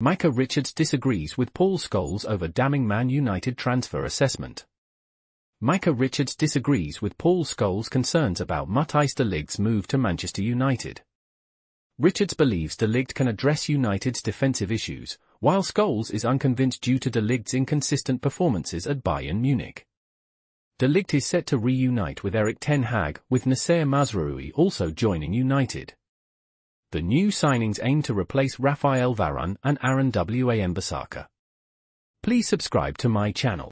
Micah Richards disagrees with Paul Scholes over damning Man United transfer assessment. Micah Richards disagrees with Paul Scholes' concerns about Matthijs de Ligt's move to Manchester United. Richards believes de Ligt can address United's defensive issues, while Scholes is unconvinced due to de Ligt's inconsistent performances at Bayern Munich. De Ligt is set to reunite with Erik Ten Hag, with Noussair Mazraoui also joining United. The new signings aim to replace Raphael Varane and Aaron Wan-Bissaka. Please subscribe to my channel.